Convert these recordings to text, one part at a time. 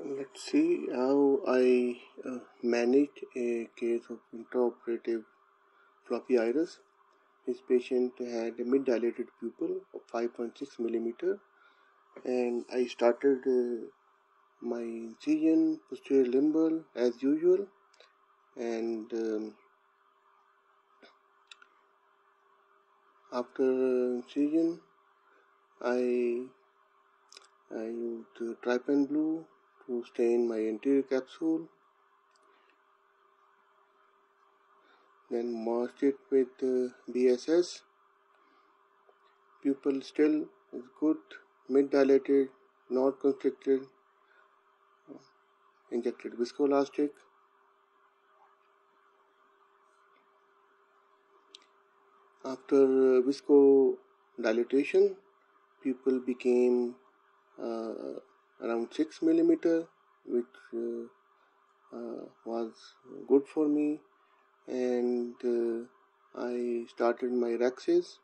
Let's see how I uh, managed a case of intraoperative floppy iris. This patient had a mid-dilated pupil of 5.6 millimeter and I started uh, my incision posterior limbal as usual and um, after incision I I used uh, blue to stain my anterior capsule then merged it with uh, BSS pupil still is good mid dilated not constricted injected viscoelastic. After uh, visco dilatation pupil became uh, around 6 millimeter which uh, uh, was good for me. And uh, I started my rhexis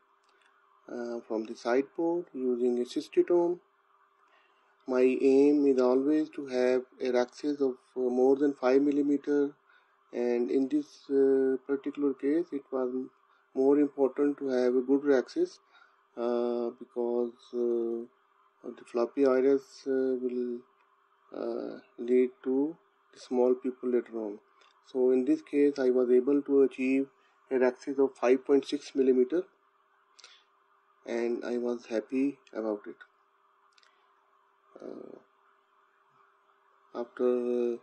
from the side port using a cystitome my aim is always to have a rhexis of more than 5 millimeter. And in this uh, particular case it was more important to have a good uh, because uh, the floppy iris uh, will uh, lead to small pupil later on. So in this case I was able to achieve a rhexis of 5.6 millimeter and I was happy about it. Uh, after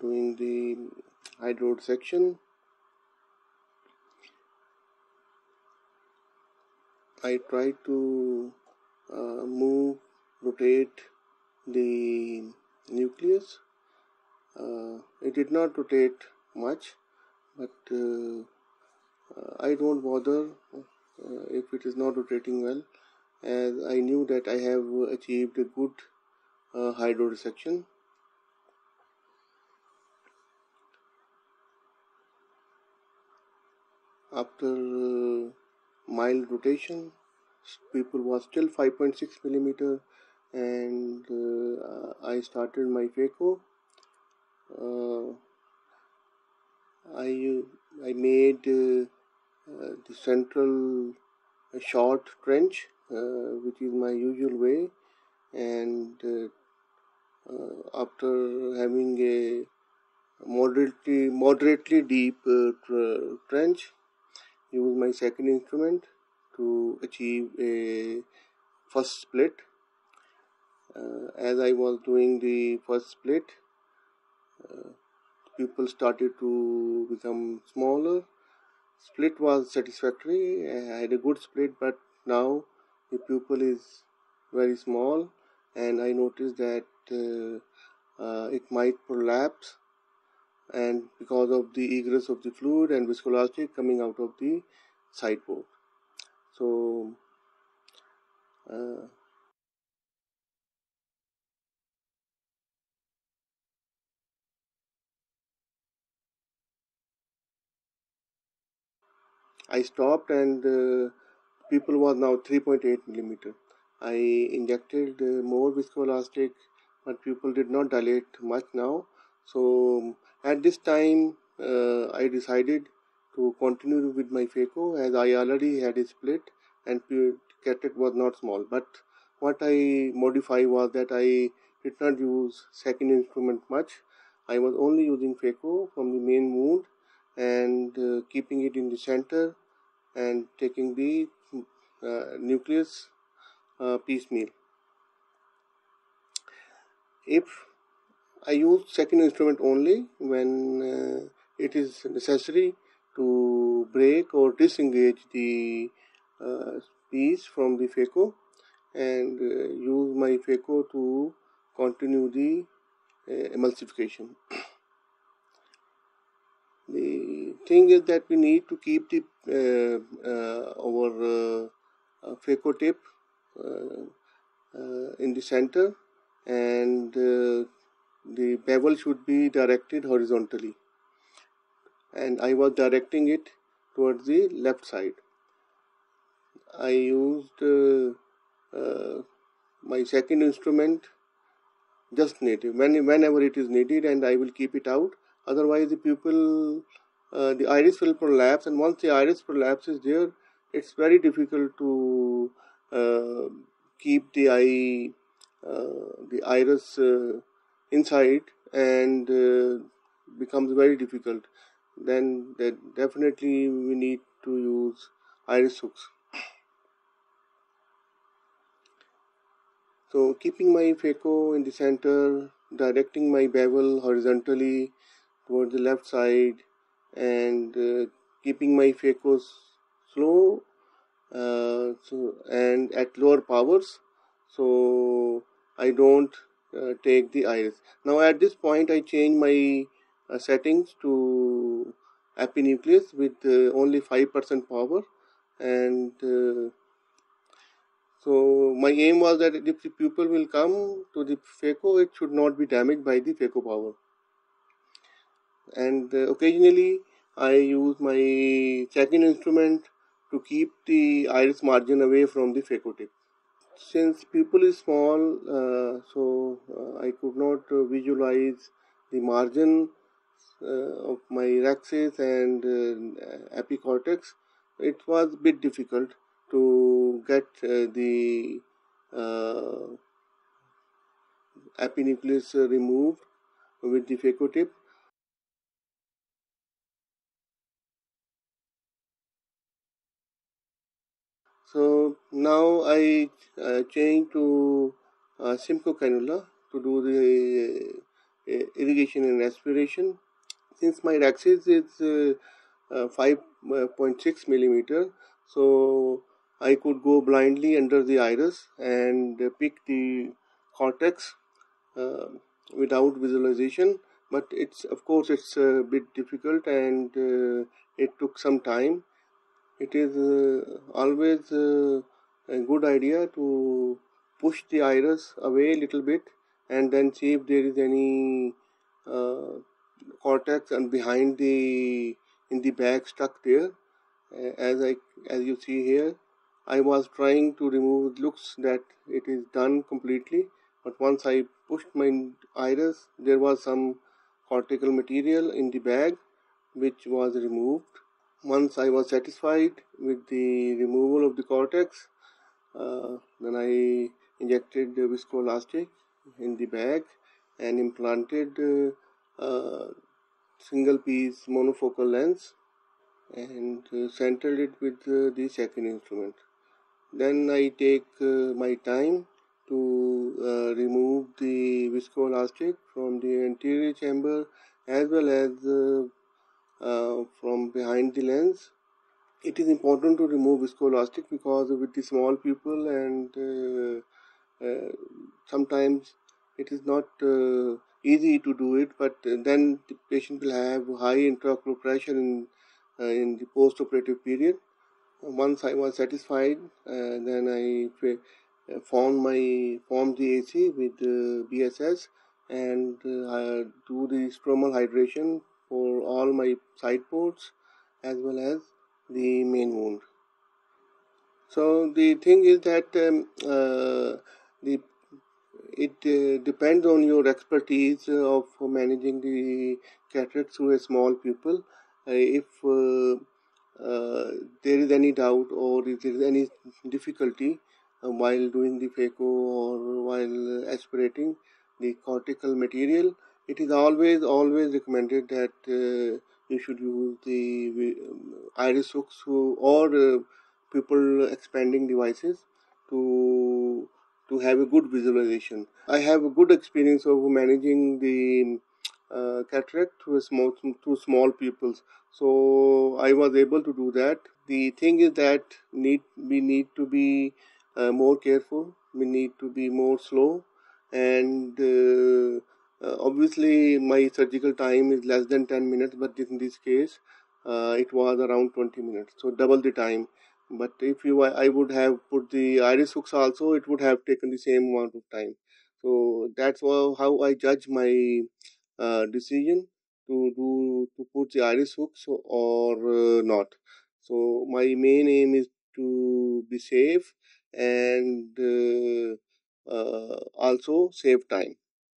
doing the hydro section I tried to uh, move rotate the nucleus. Uh, it did not rotate much but uh, uh, I don't bother uh, if it is not rotating well. As I knew that I have achieved a good uh, hydrodissection. After uh, mild rotation people was still 5.6 millimeter and uh, I started my phaco. Uh, I I made uh, uh the central short trench, uh, which is my usual way, and uh, after having a moderately moderately deep trench, use my second instrument to achieve a first split. Uh, as I was doing the first split, uh, pupil started to become smaller. Split was satisfactory. I had a good split, but now the pupil is very small, and I noticed that uh, it might prolapse and because of the egress of the fluid and viscoelastic coming out of the side port so uh, I stopped and uh, pupil was now 3.8 millimeter. I injected uh, more viscoelastic, but pupil did not dilate much now. So at this time, uh, I decided to continue with my phaco as I already had a split and cataracts was not small. But what I modified was that I did not use second instrument much. I was only using phaco from the main wound keeping it in the center and taking the uh, nucleus uh, piecemeal. If I use second instrument only when uh, it is necessary to break or disengage the uh, piece from the phaco and uh, use my phaco to continue the uh, emulsification. the thing is that we need to keep the uh, uh, our uh, phaco tip in the center and the bevel should be directed horizontally. And I was directing it towards the left side. I used uh, uh, my second instrument just native. When whenever it is needed and I will keep it out. Otherwise the pupil uh, the iris will prolapse and once the iris prolapse is there it's very difficult to uh, keep the eye uh, the iris uh, inside and becomes very difficult. Then definitely we need to use iris hooks So keeping my phaco in the center, directing my bevel horizontally towards the left side and uh, keeping my phaco slow uh, so, and at lower powers so I don't uh, take the iris. Now at this point I change my uh, settings to epinucleus with uh, only 5% power and uh, so my aim was that if the pupil will come to the phaco, it should not be damaged by the phaco power. And uh, occasionally I use my checking instrument to keep the iris margin away from the phaco. Since pupil is small, uh, so uh, I could not uh, visualize the margin uh, of my rhexis and uh, epicortex. It was a bit difficult to get the epinucleus removed with the phaco So now I uh, change to uh, cannula to do the uh, irrigation and aspiration. Since my rhexis is uh, uh, 5.6 millimeter, so I could go blindly under the iris and pick the cortex uh, without visualization but it's of course it's a bit difficult and uh, it took some time it is uh, always uh, a good idea to push the iris away a little bit and then see if there is any uh, cortex and behind the in the bag stuck there. As I as you see here I was trying to remove looks that it is done completely but once I pushed my iris there was some cortical material in the bag which was removed once I was satisfied with the removal of the cortex uh, then I injected the viscoelastic in the bag and implanted uh, single piece monofocal lens and uh, centered it with uh, the second instrument. Then I take uh, my time to remove the viscoelastic from the anterior chamber as well as uh, from behind the lens. It is important to remove viscoelastic because with the small pupil and uh, uh, sometimes it is not easy to do it but then the patient will have high intraocular pressure in, in the post-operative period once I was satisfied, uh, then I uh, formed my formed the AC with uh, BSS and do the stromal hydration for all my side ports as well as the main wound. So the thing is that um, uh, the it uh, depends on your expertise of managing the cataract through a small pupil. if uh, there is any doubt or if there is any difficulty uh, while doing the phaco or while aspirating the cortical material, it is always always recommended that uh, you should use the um, iris hooks or uh, pupil expanding devices to to have a good visualization. I have a good experience of managing the uh, cataract to small to small pupils so i was able to do that. The thing is that need we need to be uh, more careful. We need to be more slow and uh, obviously my surgical time is less than 10 minutes but in this case uh, it was around 20 minutes. So double the time. But if you i would have put the iris hooks also it would have taken the same amount of time. So that's how i judge my uh, decision to do to put the iris hooks or uh, not. So my main aim is to be safe and uh, uh also save time